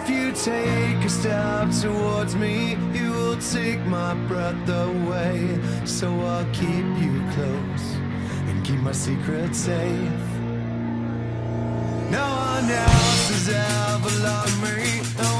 If you take a step towards me, you will take my breath away. So I'll keep you close and keep my secret safe. No one else has ever loved me. No